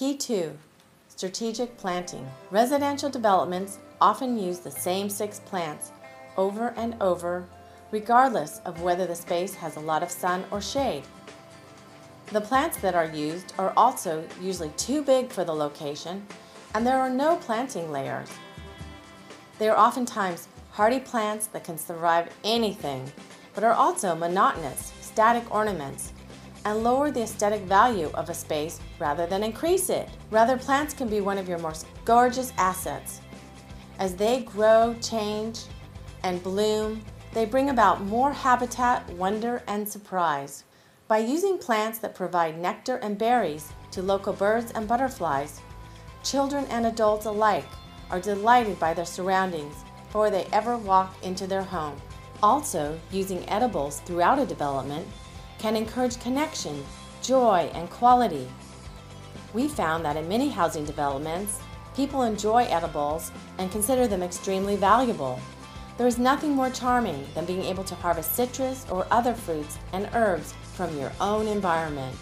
Key 2 Strategic Planting. Residential developments often use the same six plants over and over, regardless of whether the space has a lot of sun or shade. The plants that are used are also usually too big for the location, and there are no planting layers. They are oftentimes hardy plants that can survive anything, but are also monotonous, static ornaments and lower the aesthetic value of a space rather than increase it. Rather, plants can be one of your most gorgeous assets. As they grow, change, and bloom, they bring about more habitat, wonder, and surprise. By using plants that provide nectar and berries to local birds and butterflies, children and adults alike are delighted by their surroundings before they ever walk into their home. Also, using edibles throughout a development can encourage connection, joy, and quality. We found that in many housing developments, people enjoy edibles and consider them extremely valuable. There is nothing more charming than being able to harvest citrus or other fruits and herbs from your own environment.